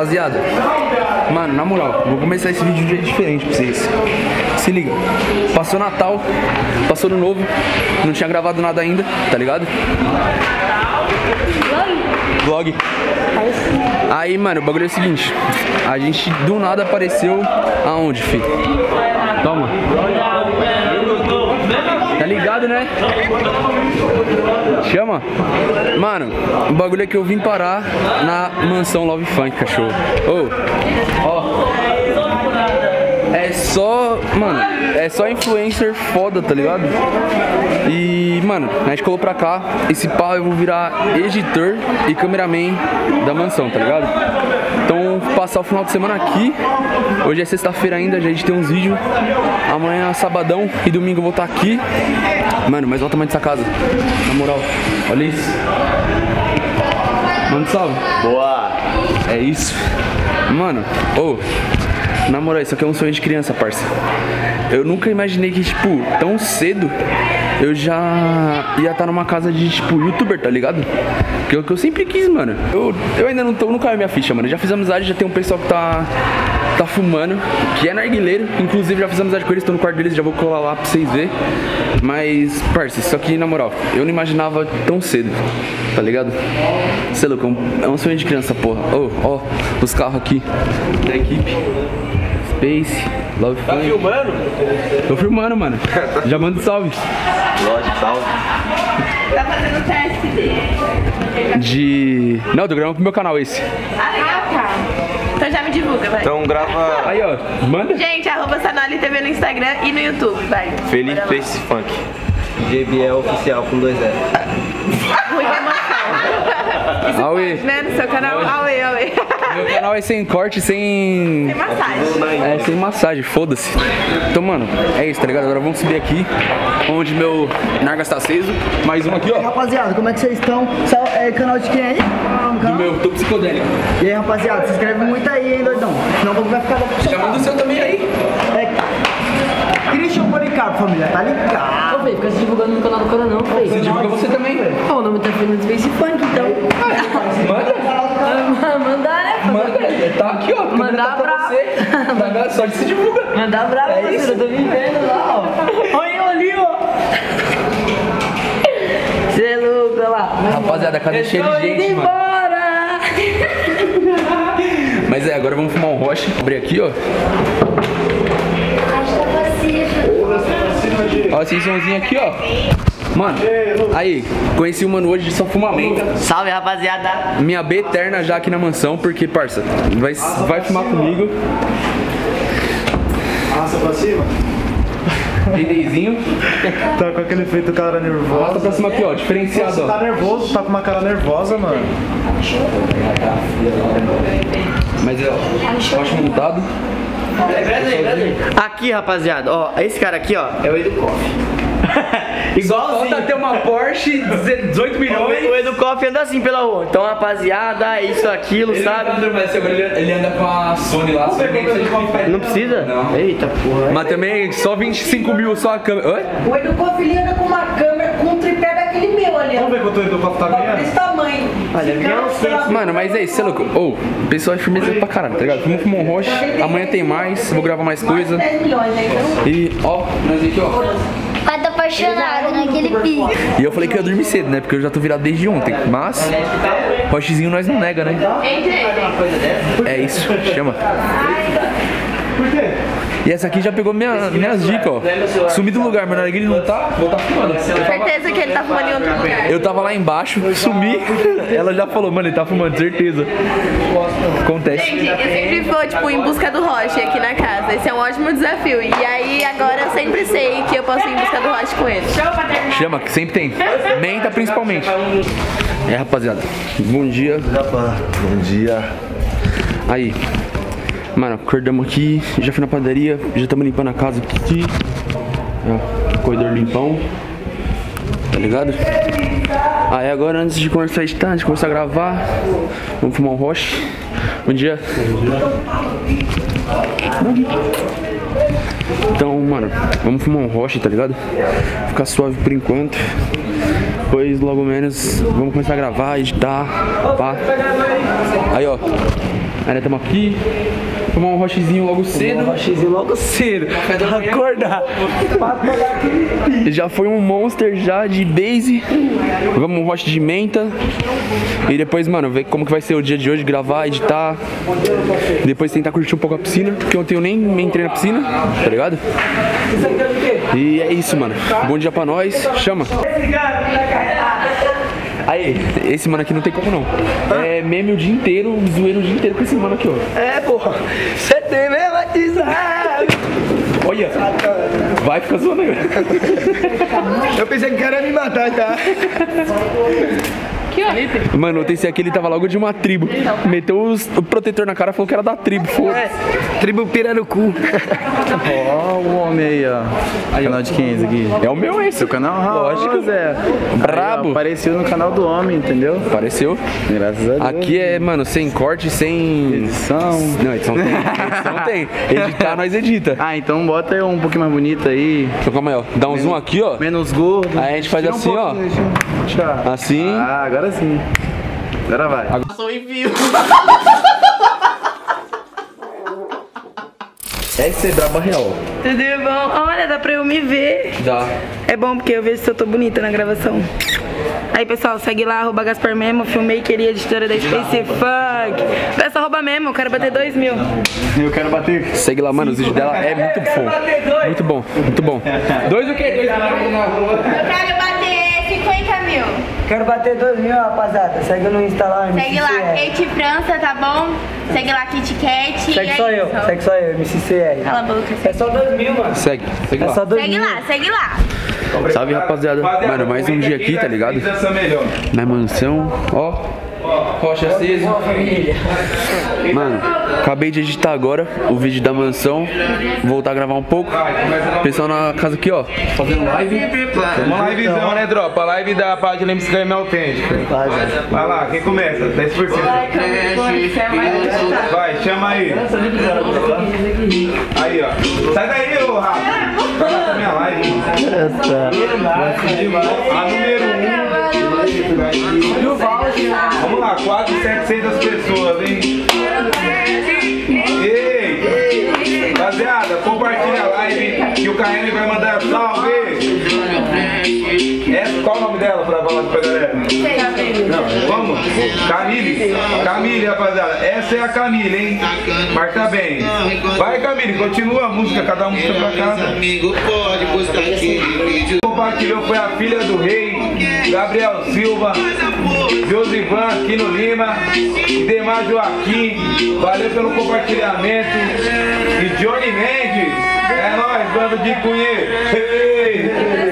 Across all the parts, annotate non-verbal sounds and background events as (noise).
Rapaziada, mano, na moral, vou começar esse vídeo de um jeito diferente pra vocês. Se liga, passou Natal, passou no novo, não tinha gravado nada ainda, tá ligado? Vlog. Aí, mano, o bagulho é o seguinte, a gente do nada apareceu aonde, fi? Toma. Tá ligado, né? Chama. Mano, o bagulho é que eu vim parar na mansão Love Funk, cachorro. Ô, ó. É só, mano, é só influencer foda, tá ligado? E, mano, a gente colocou pra cá. Esse pau eu vou virar editor e cameraman da mansão, tá ligado? Então, vou passar o final de semana aqui. Hoje é sexta-feira ainda, já a gente tem uns vídeos. Amanhã é sabadão e domingo eu vou estar aqui. Mano, mas olha o tamanho dessa casa. Na moral, olha isso. Mano, salve. Boa! É isso. Mano, ô, na moral, isso aqui é um sonho de criança, parça. Eu nunca imaginei que, tipo, tão cedo eu já ia estar numa casa de, tipo, youtuber, tá ligado? Que é o que eu sempre quis, mano. Eu, eu ainda não tô, não caiu minha ficha, mano. Já fiz amizade, já tem um pessoal que tá tá fumando, que é narguileiro. Inclusive já fiz amizade com eles, tô no quarto deles, já vou colar lá pra vocês verem. Mas, parça, isso aqui na moral, eu não imaginava tão cedo, tá ligado? Sei lá, é um sonho de criança, porra. Ô, ó, os carros aqui da equipe. Space, Love Tá Fun. filmando? Tô filmando, mano. Já manda um salve. Lógico, salve. Tá fazendo teste dele. De. Não, tô gravando pro meu canal esse. Ah, legal, tá. Então já me divulga, vai. Então grava Aí, ó, manda. Gente, arroba Sanoli TV no Instagram e no YouTube, vai. Felipe. Face Funk. JBL oficial com dois L. Isso Aue. pode, né? No seu canal, Aue, Aue. Meu canal é sem corte, sem. Tem massagem. É, sem massagem, foda-se. Então, mano, é isso, tá ligado? Agora vamos subir aqui, onde meu Nargas tá aceso. Mais um aqui, ó. Rapaziada, como é que vocês estão? É canal de quem aí? Do Do meu, tô psicodélico. E aí, rapaziada, se inscreve muito aí, hein, doidão? Senão o bagulho vai ficar louco. Já manda o seu também aí. É família, tá ligado? Ô, Fê, fica se divulgando no canal do cara não, Fê. Você divulga você também. Pô, o nome tá Fernando Space Funk, então. Manda. Ah, Mandar, né? Manda. Tá aqui, ó. Mandar tá pra pra- você. Pra galera, só de se divulga. Mandar bravo, É parceiro, isso. eu tô vivendo lá, ó. Olha eu ali, ó. Você é louco, olha lá. Rapaziada, a casa é cheia Tô de indo gente, mano. embora. Mas é, agora vamos fumar um roche. Abrir aqui, ó. Ó, esse somzinho aqui, ó. Mano, aí, conheci o mano hoje de só fumamento. Salve, rapaziada. Minha B eterna já aqui na mansão, porque, parça, vai, vai fumar comigo. Arrasta pra cima. Dendezinho. Tá com aquele efeito cara nervoso. Arrasta pra cima aqui, ó, diferenciado, Você tá nervoso, tá com uma cara nervosa, mano. Mas é, ó, roche montado. Aqui, rapaziada, ó, esse cara aqui, ó, é o Edu Koff. (laughs) Falta ter uma Porsche 18 O milhões. o Edu Koff anda assim pela rua. Então, rapaziada, é isso, aquilo, sabe? Ele anda com a Sony lá, só nem precisa de uma Não precisa? Não. Eita porra. Mas também só 25 mil só a câmera. Oi? O Edu Koff anda com uma câmera, com um tripé daquele meu ali, ó. Vamos ver quanto o Edu Koff tá ganhando? Olha, Mano, mas é isso, você é louco. Ô, o pessoal é firmeza pra caralho, tá ligado? Fumou, fumou um roxo, amanhã tem mais, vou gravar mais coisa. 10 milhões, E, ó, nós aqui, ó. Pai tá apaixonado naquele pique. E eu falei que eu ia dormir cedo, né? Porque eu já tô virado desde ontem. Mas, rochezinho nós não nega, né? É isso, chama. E essa aqui já pegou minha, minhas dicas, ó. Sumi do lugar, mas na hora que ele não tá, vou tá fumando. Eu tava, Certeza que ele tá fumando em outro lugar. eu tava lá embaixo, sumi. (laughs) Ela já falou, mano, ele tá fumando, certeza. Acontece. Gente, eu sempre vou, tipo, em busca do Roche aqui na casa. Esse é um ótimo desafio. E aí, agora eu sempre sei que eu posso ir em busca do Roche com ele. Chama, que sempre tem. Menta principalmente. É, rapaziada. Bom dia. Bom dia. Aí. Mano, acordamos aqui, já fui na padaria, já estamos limpando a casa aqui. Ó, corredor limpão. Tá ligado? Aí agora antes de começar a editar, antes de começar a gravar, vamos fumar um roche. Bom dia. Então, mano, vamos fumar um roche, tá ligado? Ficar suave por enquanto. Depois, logo menos, vamos começar a gravar, editar, pá. Aí, ó. Aí estamos aqui. Tomar um rochezinho logo cedo. Rochezinho logo cedo. Acordar. E Já foi um monster já de base. Vamos um roche de menta. E depois, mano, ver como que vai ser o dia de hoje, gravar, editar. Depois tentar curtir um pouco a piscina, porque ontem eu nem entrei na piscina, tá ligado? E é isso, mano. Bom dia pra nós. Chama. Aí, esse mano aqui não tem como não. É meme o dia inteiro, zoeiro o dia inteiro com esse mano aqui, ó. É, porra. Você tem mesmo WhatsApp. Olha, vai ficar zoando aí. Eu pensei que o cara ia me matar (laughs) já. Mano, ontem esse aqui ele tava logo de uma tribo. Meteu os- o protetor na cara e falou que era da tribo. Foda. É, tribo pira no cu. Ó, o homem aí, ó. canal de quem é esse aqui? É o meu esse. Seu canal? Lógico. Zé. Brabo. Aí, ó, apareceu no canal do homem, entendeu? Apareceu. Graças a Deus. Aqui é, mano, sem corte, sem. Edição. Não, edição tem. Edição tem. Editar, (laughs) nós edita. Ah, então bota aí um pouquinho mais bonito aí. Então calma aí, ó. Dá um zoom aqui, ó. Menos gordo. Aí a gente faz Tira um assim, ó. pouquinho, deixa Assim. Ah, agora sim. Agora vai. Essa é braba real. Tudo bom? Olha, dá pra eu me ver. Dá. É bom porque eu vejo se eu tô bonita na gravação. Aí, pessoal, segue lá, arroba Gaspar Memo, filmmaker e editora da Space Funk. Peça arroba Memo, eu quero bater dois mil. Eu quero bater. Segue lá, mano. Os vídeos dela é muito bom. Muito bom, muito bom. Dois o quê? Dois Eu quero bater 50 mil. Quero bater dois mil, rapaziada. Segue no Insta lá. MC Segue lá. Kate França, tá bom? Segue lá, Kit Kat. e Segue é só eu. isso. Segue só eu, MCCR. Cala a boca. É só dois mil, mano. Segue, segue É lá. só dois Segue mil. lá, segue lá. Salve, rapaziada. Mano, mais um dia aqui, tá ligado? Na mansão, ó. Rocha aceso. Mano, acabei de editar agora o vídeo da mansão. Voltar a gravar um pouco. Pessoal na casa aqui, ó. Fazendo live. Uma livezão, né, Dropa? A live da página MC Game Autêntico. Vai lá, quem começa? 10%. Vai, chama aí. Aí, ó. Sai daí, ô Rafa. Vai lá pra minha live. A número 1. Vamos lá, quase 700 pessoas, hein? Ei! Rapaziada, compartilha a live que o KM vai mandar salve! Essa, qual o nome dela pra falar pra galera? Camille. Camille, rapaziada. Essa é a Camille, hein? Marca bem. Vai, Camille, continua a música, cada um música pra casa. Compartilhou foi a filha do rei, Gabriel Silva, Josivan Aquino Lima e Demar Joaquim. Valeu pelo compartilhamento. E Johnny Mendes. É nóis, bando de cunhê.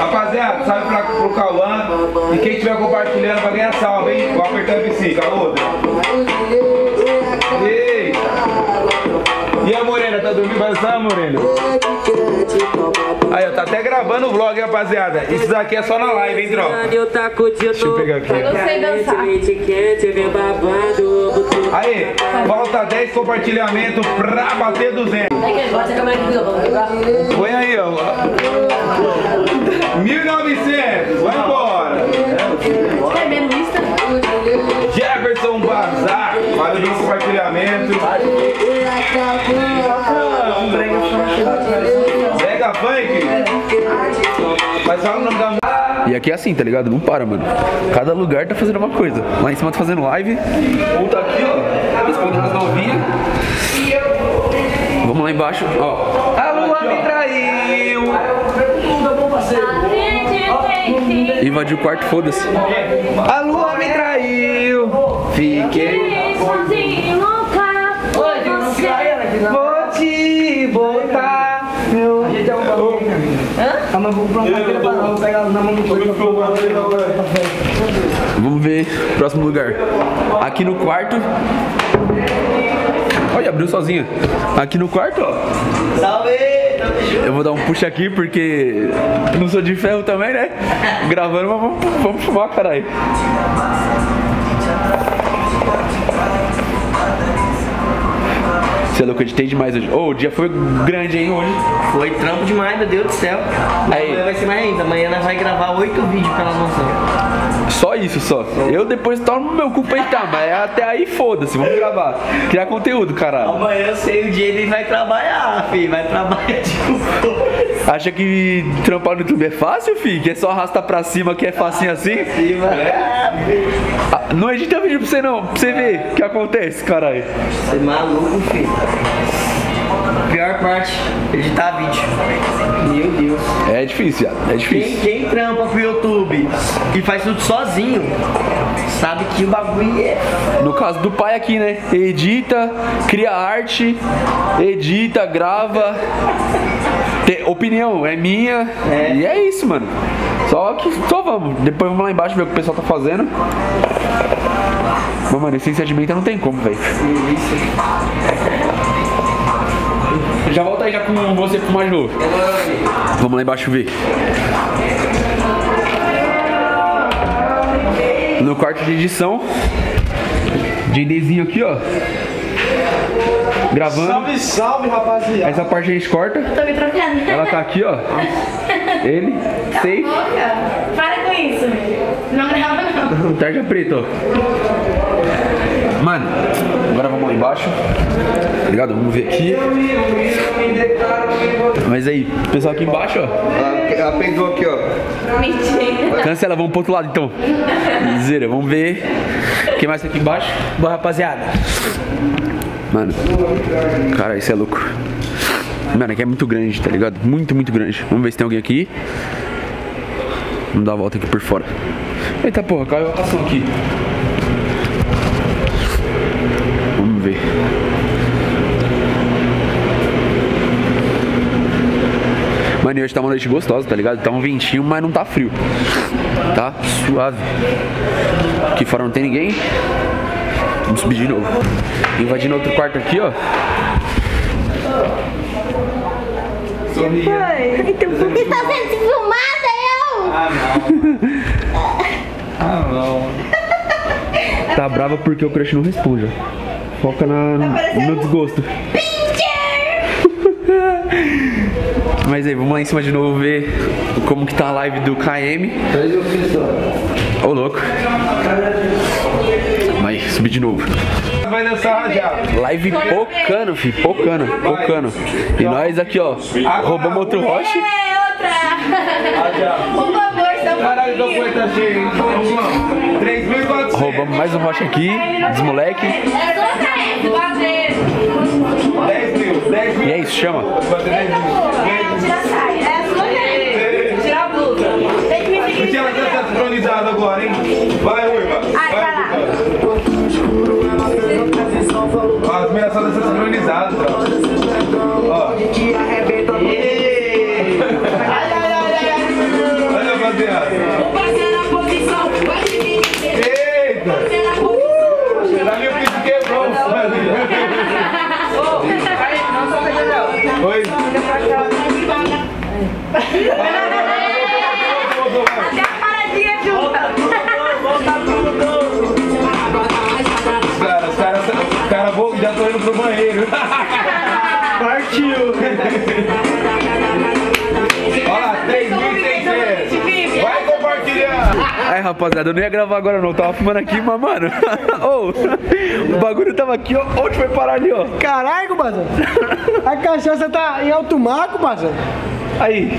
Rapaziada, salve pra, pro Cauã. E quem estiver compartilhando vai ganhar salve, hein? Vou apertar o F5, a outra. Ei! E a Morena, tá dormindo? Vai dançar, Morena? Aí, ó, tá até gravando o vlog, rapaziada. Isso daqui é só na live, hein, tropa? Deixa eu pegar aqui. Eu sei dançar. Aí, falta 10 compartilhamentos pra bater 200. Põe aí, ó. 1900, vai embora. É? Jefferson Bazar, valeu pelo compartilhamento. Pega funk. Mas fala o nome da música. E aqui é assim, tá ligado? Não para, mano. Cada lugar tá fazendo uma coisa. Lá em cima tá fazendo live. Ou tá aqui, ó. Respondendo as novinhas. Vamos lá embaixo, ó. A lua me traiu. Invadiu o quarto, foda-se. A lua me traiu. Fiquei. Vou te botar. Meu. Ah, mas vou comprar uma cadeira pra não. Vou pegar na mão do Vamos ver próximo lugar. Aqui no quarto. Olha, abriu sozinha. Aqui no quarto, ó. Salve! Eu vou dar um puxa aqui porque não sou de ferro também, né? Gravando, mas vamos, vamos fumar, caralho. Você é louco, eu editei demais hoje. Ô, o dia foi grande, hein, hoje. Foi trampo demais, meu Deus do céu. Aí. Amanhã vai ser mais ainda. Amanhã nós vai gravar oito vídeos pela mansão. Só isso, só. Eu depois tomo meu cu pra entrar, mas até aí foda-se, vamos gravar. Criar conteúdo, caralho. Amanhã eu sei o dia ele vai trabalhar, filho. Vai trabalhar tipo. Acha que trampar no YouTube é fácil, filho? Que é só arrastar pra cima que é facinho assim? Ah, Não edita vídeo pra você não, pra você ver o que acontece, caralho. Você é maluco, filho. Pior parte, editar vídeo. Meu Deus. É difícil, é difícil. Quem, quem trampa pro YouTube e faz tudo sozinho, sabe que o bagulho é. No caso do pai aqui, né? Edita, cria arte, edita, grava. Tem opinião, é minha. E é isso, mano. Só que só vamos. Depois vamos lá embaixo ver o que o pessoal tá fazendo. Mas, mano, esse sedimento não tem como, velho. Já volta aí já com você pro mais novo. Vamos lá embaixo ver. No quarto de edição. JDzinho aqui, ó. Gravando. Salve, salve, rapaziada. Essa parte a gente corta. Tô me trocando. Ela tá aqui, ó. Ele, safe. Boca, para com isso. Não grava não. Tarja preta, ó. Mano, agora vamos lá embaixo. Tá ligado? Vamos ver aqui. Mas aí, o pessoal aqui embaixo, ó. Ela peidou aqui, ó. Mentira. Cancela, vamos pro outro lado então. Zera, vamos ver. Quem mais tá aqui embaixo? Boa, rapaziada. Mano, cara, isso é louco. Mano, aqui é muito grande, tá ligado? Muito, muito grande. Vamos ver se tem alguém aqui. Vamos dar a volta aqui por fora. Eita porra, caiu a ração aqui. Vamos ver. Mano, e hoje tá uma noite gostosa, tá ligado? Tá um ventinho, mas não tá frio. Tá suave. Aqui fora não tem ninguém. Vamos subir de novo. Invadindo outro quarto aqui, ó. Você tá sendo filmada, eu? Ah, não. Tá brava porque o crush não responde, ó. Foca na, no desgosto. Mas aí, vamos lá em cima de novo ver como que tá a live do KM. Ô louco. Vai, subir de novo. Vai dançar rajado. Live pocando, fi, pocando, pocando. E nós aqui, ó, roubamos outro roche. É outra. Roubamos mais um roche aqui, dos moleque. É só cair, fazer. 10 mil, 10 mil. E é isso, chama. Fazer 10 mil. Tira a. É blusa. Tem que me seguir. Deixa ela tá sincronizada agora, hein? Vai, Ruiva. Ai, vai lá. As minhas são sincronizadas, Aí, rapaziada, eu não ia gravar agora não, tava fumando aqui, mas, mano, (laughs) ô, o bagulho tava aqui, ó, onde foi parar ali, ó? Caralho, Bazan. A cachaça tá em alto mar, Bazan. Aí,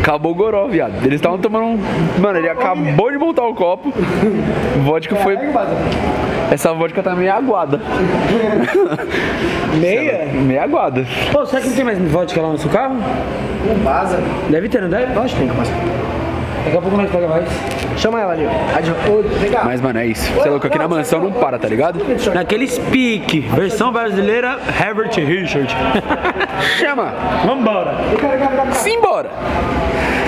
acabou o goró, viado. Eles estavam tomando um... Mano, ele acabou de montar o copo, vodka foi... Essa vodka tá meio aguada. Meia? Meio aguada. Pô, será que não tem mais vodka lá no seu carro? Um Baza. Deve ter, não deve? Eu Acho que tem, mas. Daqui a pouco nós pega mais. Chama ela ali, ó. Mas, mano, é isso. Você é louco, aqui na mansão não para, tá ligado? Naqueles pique, versão brasileira, Herbert Richard. (laughs) Chama! Vambora. Simbora!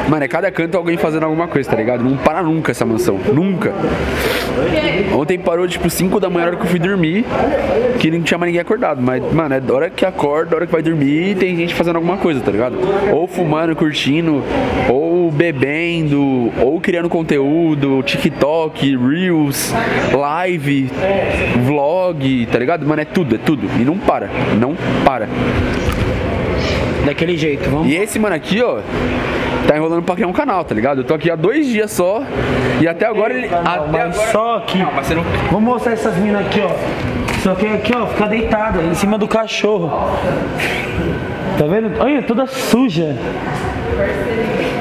Mano, é cada canto alguém fazendo alguma coisa, tá ligado? Não para nunca essa mansão. Nunca. Ontem parou tipo 5 da manhã, a hora que eu fui dormir, que não tinha mais ninguém acordado. Mas, mano, é da hora que acorda, da hora que vai dormir, tem gente fazendo alguma coisa, tá ligado? Ou fumando, curtindo, ou bebendo, ou criando conteúdo, TikTok, Reels, live, vlog, tá ligado? Mano, é tudo, é tudo. E não para, não para. Daquele jeito, vamos. E esse mano aqui, ó, tá enrolando pra criar um canal, tá ligado? Eu tô aqui há dois dias só e até agora ele. até agora... Só aqui. Não, mas você não. Vou mostrar essas minas aqui, ó. Só que aqui, ó, fica deitada em cima do cachorro. Tá vendo? Olha, toda suja.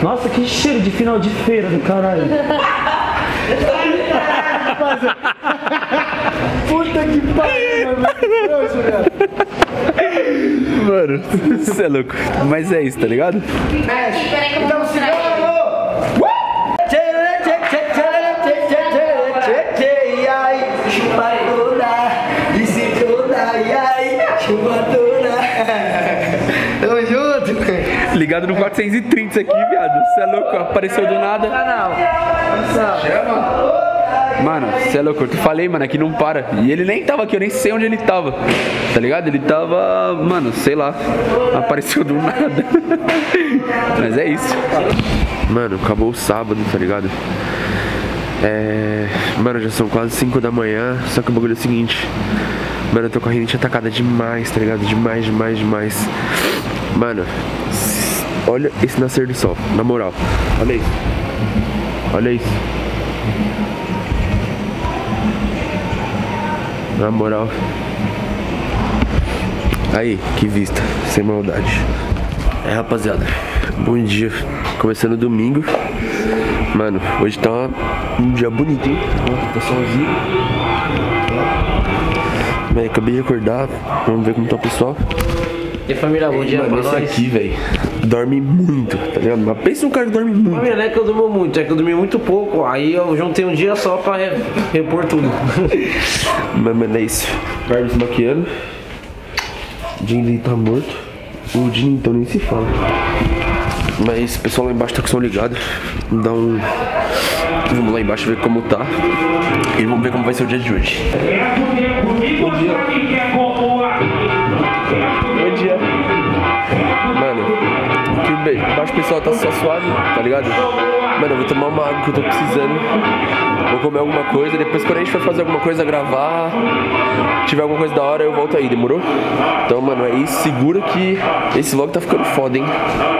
Nossa, que cheiro de final de feira do caralho. Puta que pariu, mano. Mano, (laughs) você é louco. Mas é isso, tá ligado? Eu Ligado no 430 isso aqui, viado. Você é louco, apareceu do nada. Chama. Mano, você é louco, eu te falei, mano, aqui não para. E ele nem tava aqui, eu nem sei onde ele tava. Tá ligado? Ele tava, mano, sei lá. Apareceu do nada. (laughs) Mas é isso. Mano, acabou o sábado, tá ligado? É. Mano, já são quase 5 da manhã. Só que o bagulho é o seguinte. Mano, eu tô com a rinite atacada demais, tá ligado? Demais, demais, demais. Mano, olha esse nascer do sol, na moral. Olha isso. Olha isso. Na moral. Aí, que vista, sem maldade. É, rapaziada, bom dia. Começando domingo. Mano, hoje tá um dia bonito, hein? Tá solzinho. Bem, acabei de acordar. Vamos ver como tá o pessoal. E família, bom dia Mano, pra esse nós. aqui, velho, dorme muito, tá ligado? Mas pensa um cara que dorme muito. Família, não é que eu durmo muito, é que eu dormi muito pouco. Aí eu juntei um dia só pra re- repor tudo. (laughs) Mas, mano, é isso. Se maquiando. Jinley tá morto. O Jin então nem se fala. Mas o pessoal lá embaixo tá com o som ligado. Vamos dar um. Vamos lá embaixo ver como tá. E vamos ver como vai ser o dia de hoje. Bom dia. Pessoal tá só suave, tá ligado? Mano, eu vou tomar uma água que eu tô precisando. Vou comer alguma coisa. Depois quando a gente for fazer alguma coisa, gravar, tiver alguma coisa da hora, eu volto aí, demorou? Então, mano, é isso. Segura que esse vlog tá ficando foda, hein?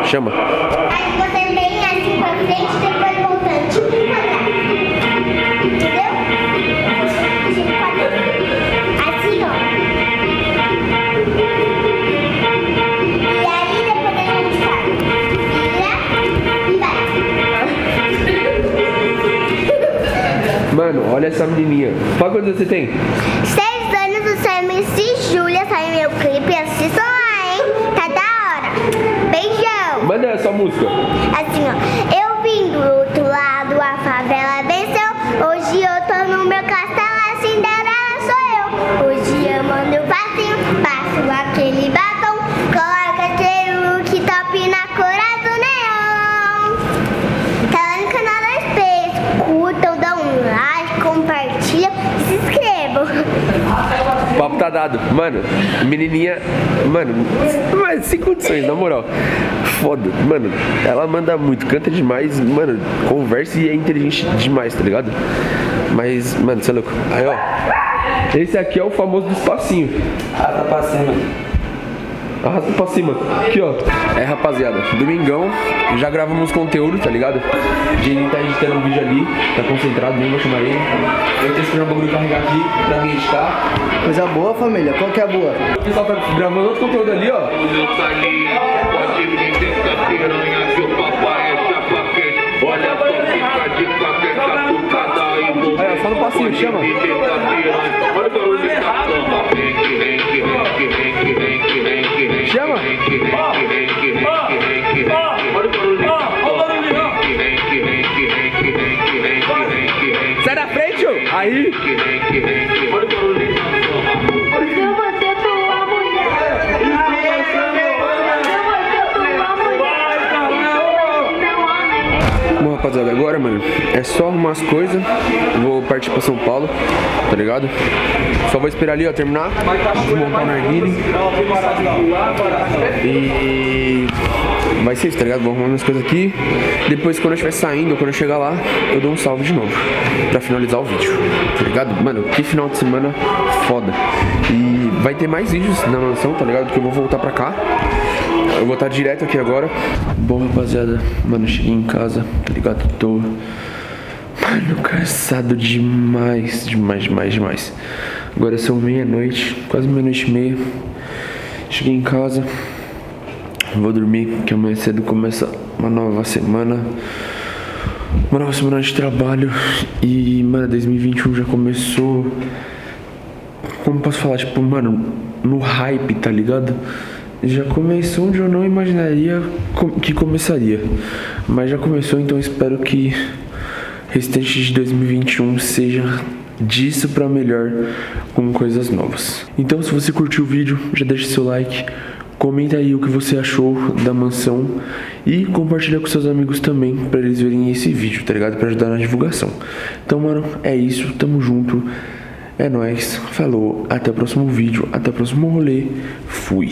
Chama. Você olha essa menininha. Quantos anos você tem? Seis anos do seu MC Júlia, saiu meu clipe, assistam lá, hein? Tá da hora. Beijão. Manda essa música. Assim, ó. Tá dado. Mano, menininha. Mano, mas sem condições, na moral. Foda. Mano, ela manda muito, canta demais, mano, conversa e é inteligente demais, tá ligado? Mas, mano, você é louco. Aí, ó. Esse aqui é o famoso do espacinho. Arrasta pra cima. Arrasta pra cima. Aqui, ó. É, rapaziada. Domingão. Já gravamos conteúdo, tá ligado? Ele tá editando um vídeo ali. Tá concentrado, nem vou chamar ele. Eu tô esperando o bagulho carregar aqui pra mim editar. Coisa boa, família. Qual que é a boa? O pessoal tá gravando outro conteúdo ali, ó. Ó, só no passinho. Chama. Aí. Se você mulher, homem. Bom, rapaziada, agora, mano, é só arrumar as coisas. Vou partir pra São Paulo, tá ligado? Só vou esperar ali, ó, terminar. Vou montar o narguile. E vai ser isso, tá ligado? Vou arrumar minhas coisas aqui. Depois, quando eu estiver saindo, quando eu chegar lá, eu dou um salve de novo. Pra finalizar o vídeo, tá ligado? Mano, que final de semana foda. E vai ter mais vídeos na mansão, tá ligado? Que eu vou voltar pra cá. eu vou estar direto aqui agora. Bom, rapaziada, mano, cheguei em casa, tá ligado? Tô. Mano, cansado demais, demais, demais, demais. Agora são meia-noite, quase meia-noite e meia. Cheguei em casa, vou dormir, porque amanhã cedo começa uma nova semana. Uma nova semana de trabalho. E, mano, 2021 já começou. Como posso falar? Tipo, mano, no hype, tá ligado? Já começou onde eu não imaginaria que começaria. Mas já começou, então espero que restante de 2021 seja disso para melhor com coisas novas. Então, se você curtiu o vídeo, já deixa seu like, comenta aí o que você achou da mansão e compartilha com seus amigos também para eles verem esse vídeo, tá ligado? Para ajudar na divulgação. Então, mano, é isso, tamo junto. É nóis, falou, até o próximo vídeo, até o próximo rolê, fui.